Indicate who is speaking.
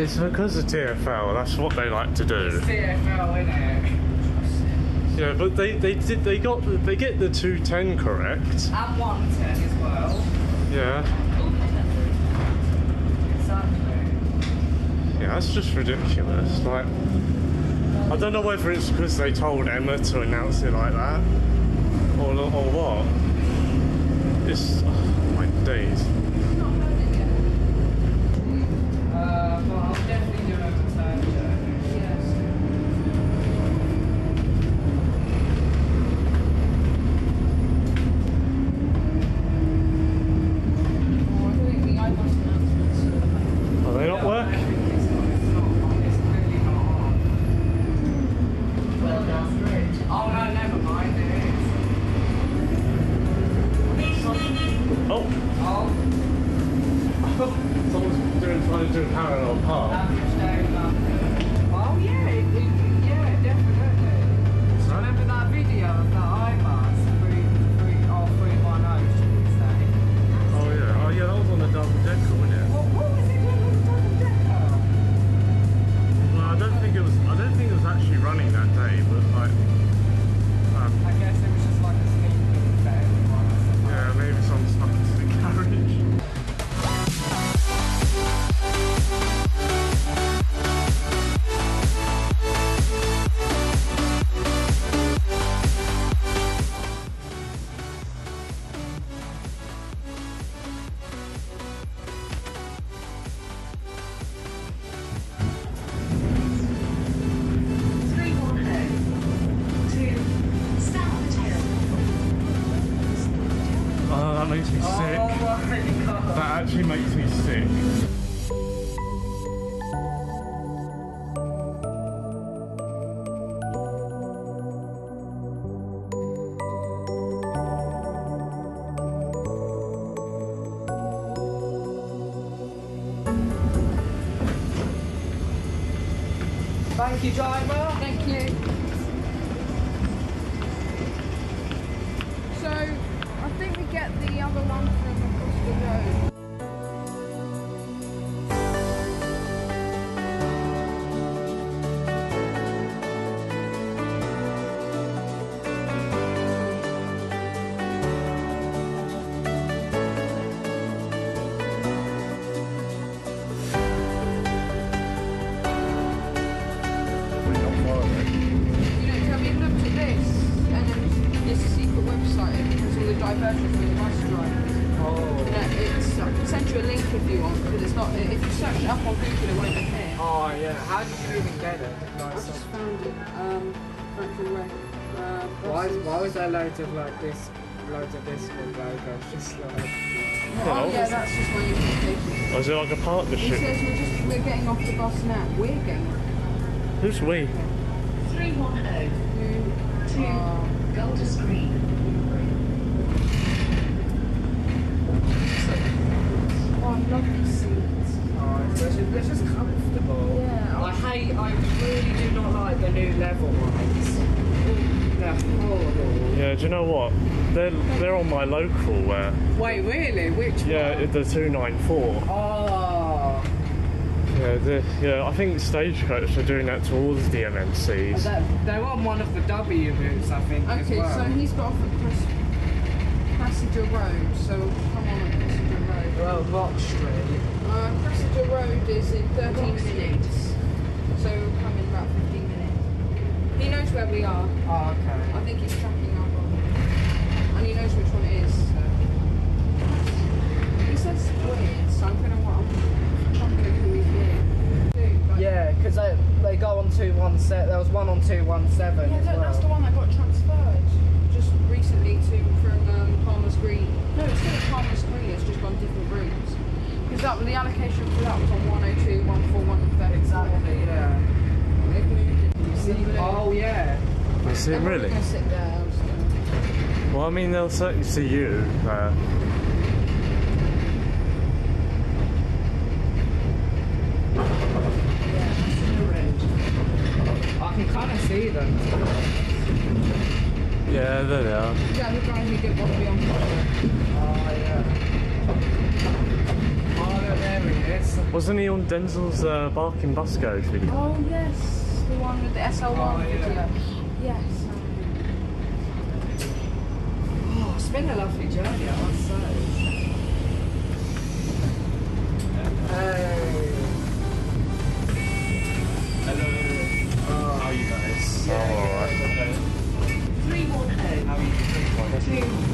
Speaker 1: It's because of TFL. That's what they like to do.
Speaker 2: TFL, innit?
Speaker 1: Yeah, but they they did they got they get the 210 correct.
Speaker 2: And 110 as well.
Speaker 1: Yeah.
Speaker 2: Exactly.
Speaker 1: Yeah, that's just ridiculous. Like, I don't know whether it's because they told Emma to announce it like that, or or what. It's oh, my days. A parallel park. Me sick.
Speaker 2: Oh.
Speaker 1: That actually makes me sick.
Speaker 2: Thank you, driver.
Speaker 3: Thank you. It has all the diversions for the bus drivers.
Speaker 2: Oh.
Speaker 3: You know, it's, I can send you a link if you want, because it's not, if you search it up on Google, it won't appear.
Speaker 2: Oh yeah. How did you even get it?
Speaker 3: I just found it. Um, Factory Way. Uh,
Speaker 2: Why,
Speaker 3: buses.
Speaker 2: why was there loads of like this, loads of this called logos? Just like.
Speaker 3: Oh yeah, that's just my invitation.
Speaker 1: Was it like a
Speaker 3: It
Speaker 1: partnership?
Speaker 3: says we're just we're getting off the bus now. We're getting off.
Speaker 1: Who's we?
Speaker 4: Three one oh
Speaker 3: You
Speaker 4: to Golders Green.
Speaker 3: Oh, lovely seats.
Speaker 2: Oh, it's just, it's just comfortable.
Speaker 3: Yeah.
Speaker 2: I hate, I really do not like the new level ones. They're horrible.
Speaker 1: Yeah, do you know what? They're they're on my local where.
Speaker 2: Wait, really? Which
Speaker 1: Yeah,
Speaker 2: one?
Speaker 1: the two nine four.
Speaker 2: Oh.
Speaker 1: Yeah, the, yeah. I think Stagecoach are doing that towards the MMCs.
Speaker 2: Oh, they're, they're on one of the W routes, I think, as
Speaker 3: Okay,
Speaker 2: well.
Speaker 3: so he's got off at Passenger Road. So come on Passenger Road.
Speaker 2: Well, Box Street.
Speaker 3: Uh, Passenger Road is in 13
Speaker 4: Box
Speaker 3: minutes. So we'll come in about 15 minutes. He knows where we are.
Speaker 2: Oh, okay.
Speaker 3: I think he's tracking up on And he knows which one it is. So. He says weird, so I'm. I'm gonna who he's with. Dude, like-
Speaker 2: Yeah, because they, they go on 217. There was one on 217
Speaker 3: Yeah,
Speaker 2: as well.
Speaker 3: that's the one that got transferred just recently to from um, Palmer's Green. No, it's still at Palmer's Green. It's just on different routes. Because that the allocation for that was on 102, 141, and 34.
Speaker 2: Exactly, yeah.
Speaker 3: They've moved it. You see?
Speaker 2: Oh, yeah.
Speaker 1: Is it
Speaker 3: They're
Speaker 1: really?
Speaker 3: gonna sit there. I was gonna-
Speaker 1: Well, I mean, they'll certainly see you. Uh,
Speaker 2: I can kind of see them.
Speaker 1: Yeah, there they are.
Speaker 3: Yeah, the guy who did Bobby on.
Speaker 2: Oh, yeah. Oh, look, there he is.
Speaker 1: Wasn't he on Denzel's uh, Barking Bus Garage video?
Speaker 3: Oh yes, the one with the SL1
Speaker 2: Oh, yeah.
Speaker 3: video. Yes.
Speaker 2: Oh, it's been a lovely journey, I must say. Hey. You